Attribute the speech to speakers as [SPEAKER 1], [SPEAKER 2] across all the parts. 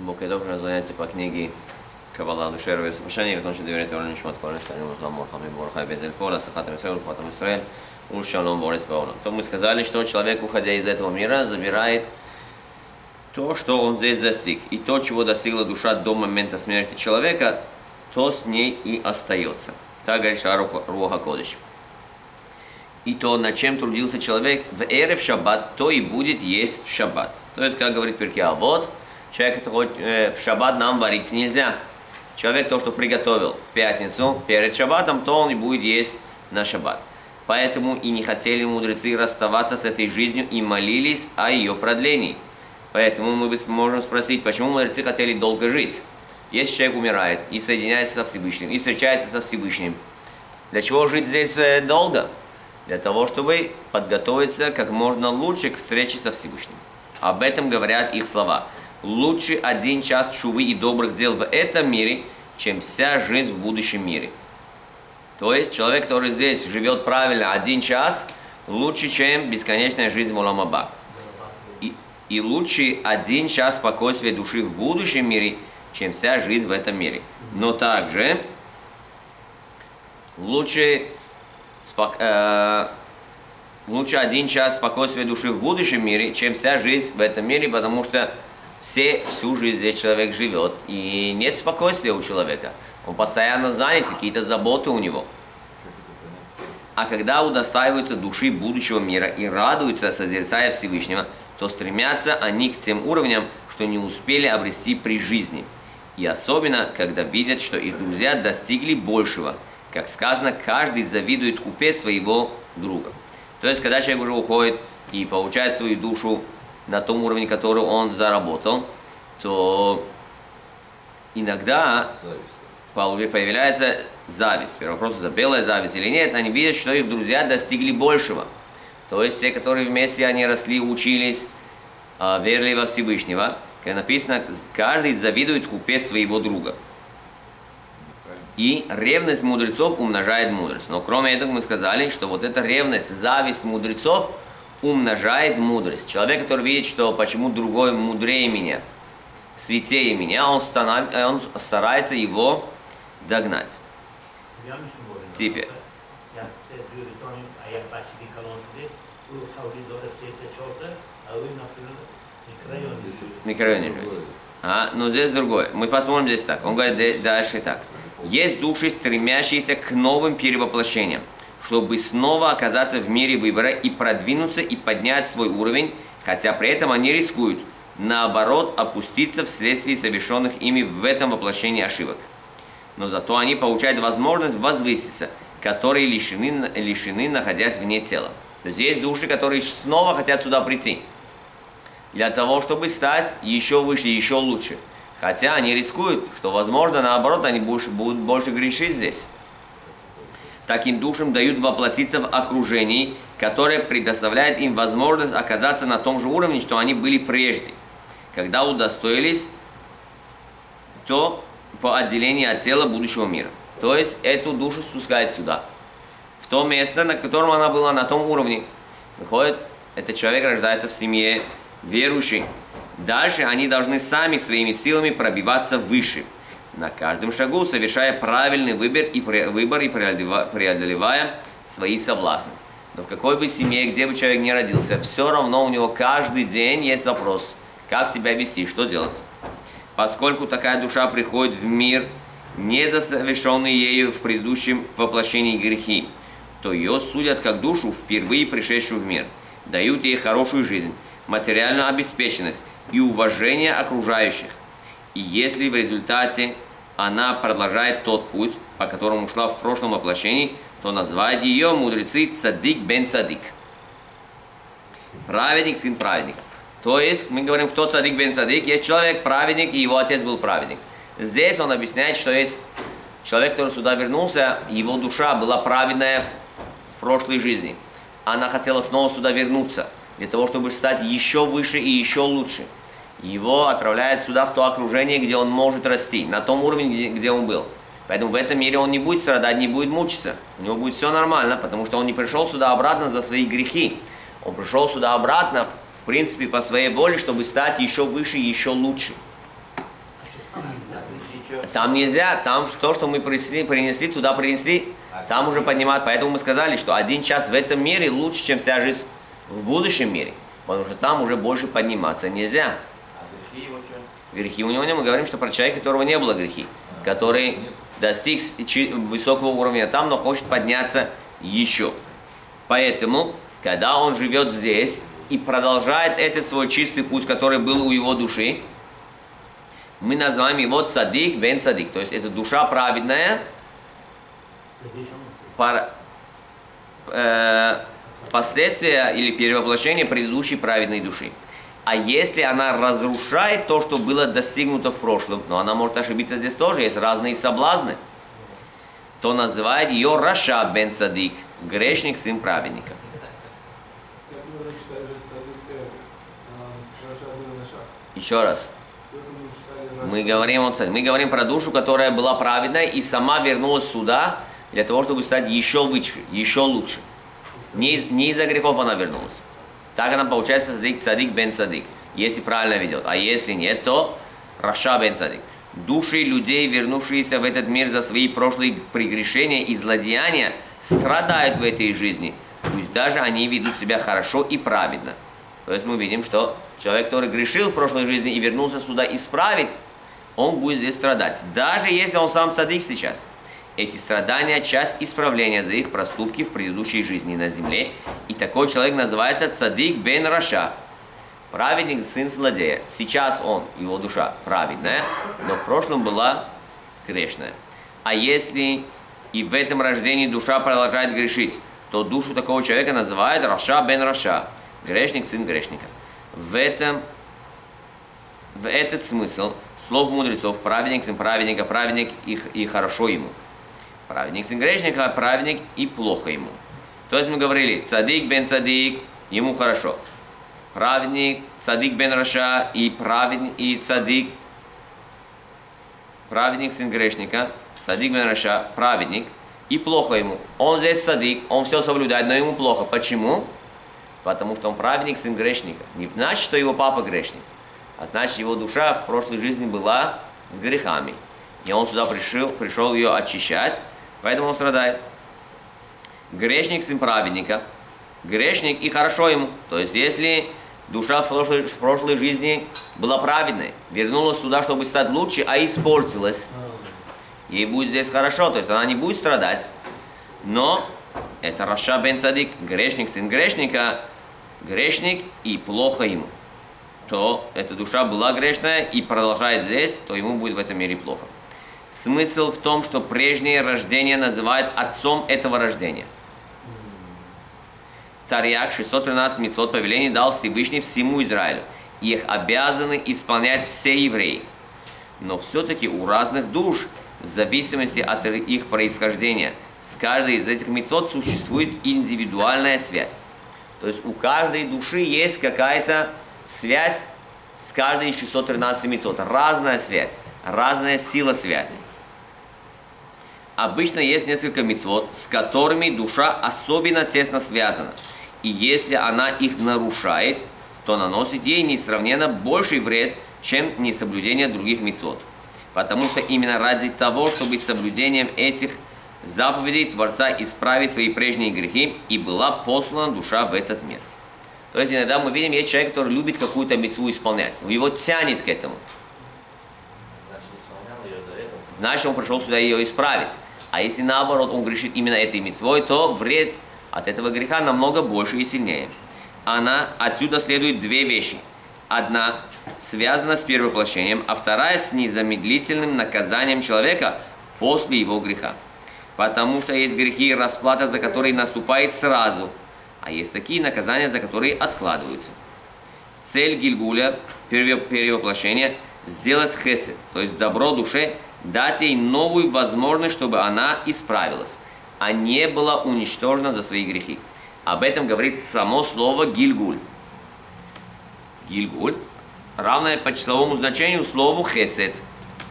[SPEAKER 1] Букедов на занятие по книге Кабала Душер Весупашани, Рецон Шедиверет Орен Нишмат Корен Штаним Лахлам Морхам Борхай Безель Кола, Сахатам Исраил, Фатам Исраил, Ушалом Борис Паулон. То мы сказали, что человек, уходя из этого мира, забирает то, что он здесь достиг. И то, чего достигла душа до момента смерти человека, то с ней и остается. Так говорит Шаруха Руха Кодыш. И то, над чем трудился человек в эре в шаббат, то и будет есть в шаббат. То есть, как говорит Перкиа, вот, человек, это хоть э, в шаббат нам варить нельзя. Человек то, что приготовил в пятницу перед шаббатом, то он и будет есть на шаббат. Поэтому и не хотели мудрецы расставаться с этой жизнью и молились о ее продлении. Поэтому мы можем спросить, почему мудрецы хотели долго жить? Если человек умирает и соединяется со Всевышним, и встречается со Всевышним, для чего жить здесь э, долго? Для того, чтобы подготовиться как можно лучше к встрече со Всевышним. Об этом говорят их слова. Лучше один час чувы и добрых дел в этом мире, чем вся жизнь в будущем мире. То есть человек, который здесь живет правильно один час, лучше, чем бесконечная жизнь в Уламаба. И, и лучше один час спокойствия души в будущем мире, чем вся жизнь в этом мире. Но также лучше, спок, э, лучше один час спокойствия души в будущем мире, чем вся жизнь в этом мире, потому что все, всю жизнь здесь человек живет, и нет спокойствия у человека. Он постоянно занят, какие-то заботы у него. А когда удостаиваются души будущего мира и радуются, созерцая Всевышнего, то стремятся они к тем уровням, что не успели обрести при жизни. И особенно, когда видят, что их друзья достигли большего. Как сказано, каждый завидует купе своего друга. То есть, когда человек уже уходит и получает свою душу на том уровне, который он заработал, то иногда появляется зависть. Первый вопрос, это белая зависть или нет, они видят, что их друзья достигли большего. То есть те, которые вместе они росли, учились, а, верили во Всевышнего, как написано, каждый завидует купе своего друга. И ревность мудрецов умножает мудрость. Но кроме этого мы сказали, что вот эта ревность, зависть мудрецов умножает мудрость. Человек, который видит, что почему другой мудрее меня, святее меня, он, станов... он старается его догнать. Теперь. Микрорайон живется. А, но здесь другое. Мы посмотрим здесь так. Он говорит дальше так. Есть души, стремящиеся к новым перевоплощениям, чтобы снова оказаться в мире выбора и продвинуться и поднять свой уровень, хотя при этом они рискуют, наоборот, опуститься вследствие совершенных ими в этом воплощении ошибок но зато они получают возможность возвыситься, которые лишены, лишены находясь вне тела. То есть есть души, которые снова хотят сюда прийти, для того, чтобы стать еще выше, еще лучше. Хотя они рискуют, что, возможно, наоборот, они будут, больше грешить здесь. Таким душам дают воплотиться в окружении, которое предоставляет им возможность оказаться на том же уровне, что они были прежде. Когда удостоились, то по отделению от тела будущего мира. То есть эту душу спускает сюда, в то место, на котором она была, на том уровне. Выходит, этот человек рождается в семье верующей. Дальше они должны сами своими силами пробиваться выше, на каждом шагу совершая правильный выбор и, выбор и преодолевая свои соблазны. Но в какой бы семье, где бы человек не родился, все равно у него каждый день есть вопрос, как себя вести, что делать поскольку такая душа приходит в мир, не засовершенный ею в предыдущем воплощении грехи, то ее судят как душу, впервые пришедшую в мир, дают ей хорошую жизнь, материальную обеспеченность и уважение окружающих. И если в результате она продолжает тот путь, по которому шла в прошлом воплощении, то называют ее мудрецы цадик бен цадик. Праведник, сын праведника. То есть, мы говорим, кто цадик бен цадик, есть человек праведник, и его отец был праведник. Здесь он объясняет, что есть человек, который сюда вернулся, его душа была праведная в прошлой жизни. Она хотела снова сюда вернуться, для того, чтобы стать еще выше и еще лучше. Его отправляют сюда, в то окружение, где он может расти, на том уровне, где, где он был. Поэтому в этом мире он не будет страдать, не будет мучиться. У него будет все нормально, потому что он не пришел сюда обратно за свои грехи. Он пришел сюда обратно в принципе, по своей воле, чтобы стать еще выше еще лучше. Там нельзя, там то, что мы принесли, принесли туда принесли, там уже поднимать. Поэтому мы сказали, что один час в этом мире лучше, чем вся жизнь в будущем мире. Потому что там уже больше подниматься нельзя.
[SPEAKER 2] А грехи его что?
[SPEAKER 1] Грехи у него нет, мы говорим, что про человека, которого не было грехи, который достиг с- чи- высокого уровня там, но хочет подняться еще. Поэтому, когда он живет здесь и продолжает этот свой чистый путь, который был у его души, мы называем его цадик бен цадик. То есть это душа праведная, пар- э, последствия или перевоплощение предыдущей праведной души. А если она разрушает то, что было достигнуто в прошлом, но она может ошибиться здесь тоже, есть разные соблазны, то называет ее Раша бен Садик, грешник, сын праведника. Еще раз,
[SPEAKER 3] мы
[SPEAKER 1] говорим, царе. мы говорим про душу, которая была праведной и сама вернулась сюда для того, чтобы стать еще лучше, еще лучше. Не, не из-за грехов она вернулась. Так она получается цадик, цадик бен цадик, если правильно ведет. А если нет, то Раша бен цадик. Души людей, вернувшиеся в этот мир за свои прошлые прегрешения и злодеяния, страдают в этой жизни. Пусть даже они ведут себя хорошо и праведно. То есть мы видим, что человек, который грешил в прошлой жизни и вернулся сюда исправить, он будет здесь страдать. Даже если он сам цадик сейчас. Эти страдания – часть исправления за их проступки в предыдущей жизни на земле. И такой человек называется цадик бен Раша. Праведник – сын злодея. Сейчас он, его душа, праведная, но в прошлом была грешная. А если и в этом рождении душа продолжает грешить, то душу такого человека называют רשע בן רשע. Грешник – сын грешника. В этом в этот смысл слов мудрецов праведник, сын праведника, праведник и, и хорошо ему. Праведник, сын грешника, праведник и плохо ему. То есть мы говорили, צדיק בן צדיק, ему хорошо. Праведник, צדיק בן רשע и праведник, и цадик, праведник, сын грешника, цадик бен Раша, праведник, и плохо ему. Он здесь цадик, он все соблюдает, но ему плохо. Почему? Потому что он праведник, сын грешника. Не значит, что его папа грешник, а значит, его душа в прошлой жизни была с грехами. И он сюда пришел, пришел ее очищать, поэтому он страдает. Грешник, сын праведника. Грешник и хорошо ему. То есть, если душа в прошлой, в прошлой жизни была праведной, вернулась сюда, чтобы стать лучше, а испортилась, ей будет здесь хорошо, то есть она не будет страдать. Но это Раша бен Цадик, грешник, сын грешника, грешник и плохо ему. То эта душа была грешная и продолжает здесь, то ему будет в этом мире плохо. Смысл в том, что прежнее рождение называют отцом этого рождения. Тарьяк 613 митцвот повелений дал Всевышний всему Израилю. И их обязаны исполнять все евреи. Но все-таки у разных душ, в зависимости от их происхождения, с каждой из этих митцвот существует индивидуальная связь. То есть у каждой души есть какая-то связь с каждой из 613 митцвот. Разная связь, разная сила связи. Обычно есть несколько митцвот, с которыми душа особенно тесно связана. И если она их нарушает, то наносит ей несравненно больший вред, чем несоблюдение других митцвот. Потому что именно ради того, чтобы соблюдением этих заповедей Творца исправить свои прежние грехи, и была послана душа в этот мир. То есть иногда мы видим, есть человек, который любит какую-то митцву исполнять. Его тянет к этому.
[SPEAKER 2] Значит, исполнял ее до этого.
[SPEAKER 1] Значит он пришел сюда ее исправить. А если наоборот он грешит именно этой митцвой, то вред от этого греха намного больше и сильнее. Она отсюда следует две вещи. Одна связана с перевоплощением, а вторая с незамедлительным наказанием человека после его греха. Потому что есть грехи, расплата за которые наступает сразу, а есть такие наказания, за которые откладываются. Цель Гильгуля, переве- перевоплощения, сделать хесед, то есть добро душе, дать ей новую возможность, чтобы она исправилась, а не была уничтожена за свои грехи. Об этом говорит само слово Гильгуль. Гильгуль, равное по числовому значению слову хесед,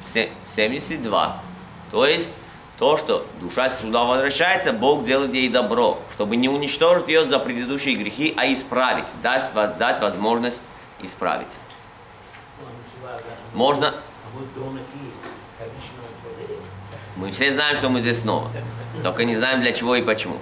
[SPEAKER 1] се- 72. То есть то, что душа сюда возвращается, Бог делает ей добро, чтобы не уничтожить ее за предыдущие грехи, а исправить, дать, дать возможность исправиться. Можно,
[SPEAKER 4] А мы
[SPEAKER 1] все знаем, что мы здесь снова. Только не знаем для чего и почему.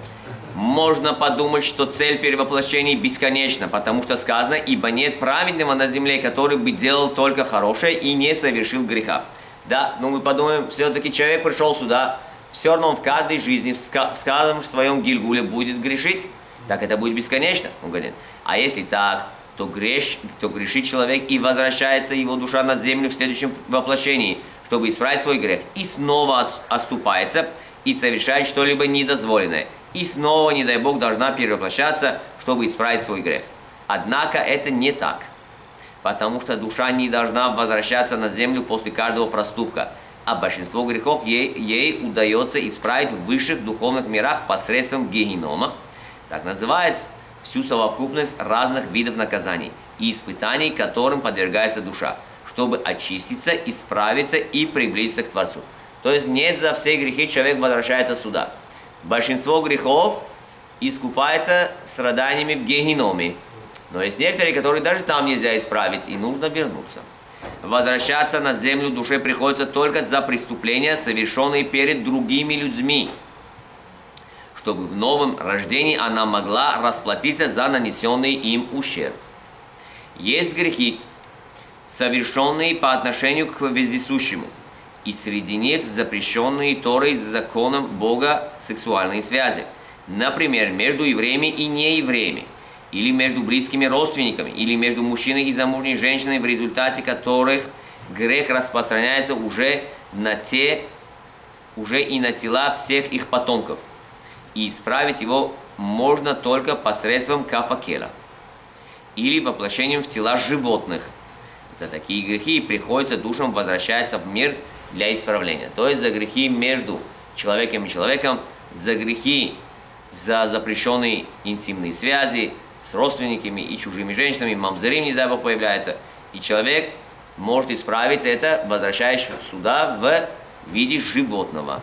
[SPEAKER 1] Можно подумать, что цель перевоплощения бесконечна, потому что сказано, ибо нет праведного на земле, который бы делал только хорошее и не совершил греха. Да, но мы подумаем, все-таки человек пришел сюда, все равно он в каждой жизни, в ска- в каждом своем гильгуле будет грешить. Так это будет бесконечно, он говорит. А если так, то, греш, то грешит человек и возвращается его душа на землю в следующем воплощении, чтобы исправить свой грех. И снова ос- оступается и совершает что-либо недозволенное. И снова, не дай Бог, должна перевоплощаться, чтобы исправить свой грех. Однако это не так потому что душа не должна возвращаться на землю после каждого проступка, а большинство грехов ей, ей удается исправить в высших духовных мирах посредством генома, так называется всю совокупность разных видов наказаний и испытаний, которым подвергается душа, чтобы очиститься, исправиться и приблизиться к Творцу. То есть не за все грехи человек возвращается сюда. Большинство грехов искупается страданиями в геноме, но есть некоторые, которые даже там нельзя исправить, и нужно вернуться. Возвращаться на землю душе приходится только за преступления, совершенные перед другими людьми, чтобы в новом рождении она могла расплатиться за нанесенный им ущерб. Есть грехи, совершенные по отношению к вездесущему, и среди них запрещенные Торой законом Бога сексуальные связи, например, между евреями и неевреями, или между близкими родственниками, или между мужчиной и замужней женщиной, в результате которых грех распространяется уже на те, уже и на тела всех их потомков. И исправить его можно только посредством кафакела, или воплощением в тела животных. За такие грехи приходится душам возвращаться в мир для исправления. То есть за грехи между человеком и человеком, за грехи за запрещенные интимные связи, с родственниками и чужими женщинами, мамзарим, не дай Бог, появляется. И человек может исправить это, возвращаясь сюда в виде животного.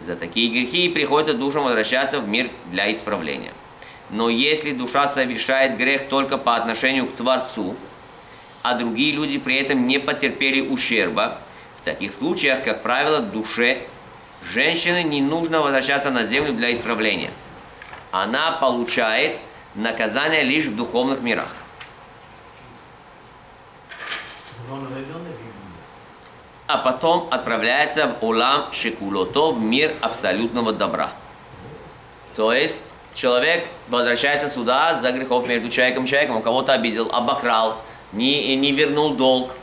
[SPEAKER 1] За такие грехи приходится душам возвращаться в мир для исправления. Но если душа совершает грех только по отношению к Творцу, а другие люди при этом не потерпели ущерба, в таких случаях, как правило, душе женщины не нужно возвращаться на землю для исправления. Она получает наказание лишь в духовных мирах. А потом отправляется в Улам Шекулото, в мир абсолютного добра. То есть человек возвращается сюда за грехов между человеком и человеком, он кого-то обидел, обокрал, не, не вернул долг,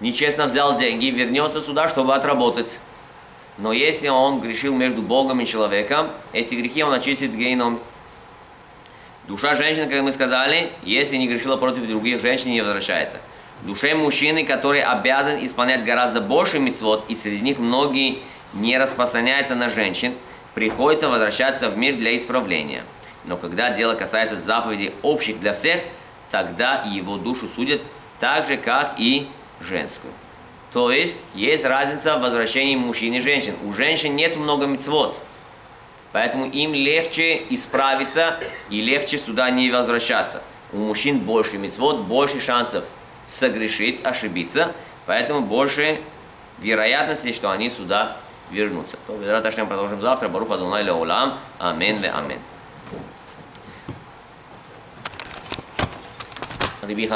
[SPEAKER 1] нечестно взял деньги, вернется сюда, чтобы отработать. Но если он грешил между Богом и человеком, эти грехи он очистит в геном. Душа женщины, как мы сказали, если не грешила против других женщин, не возвращается. Душе мужчины, который обязан исполнять гораздо больше мецвод, и среди них многие не распространяются на женщин, приходится возвращаться в мир для исправления. Но когда дело касается заповедей общих для всех, тогда и его душу судят так же, как и женскую. То есть есть разница в возвращении мужчин и женщин. У женщин нет много мецвод, поэтому им легче исправиться и легче сюда не возвращаться. У мужчин больше мецвод, больше шансов согрешить, ошибиться, поэтому больше вероятности, что они сюда вернутся. То, Безрат Ашем, продолжим завтра. Барух Адунай Леолам. Амин ве амин. Rivija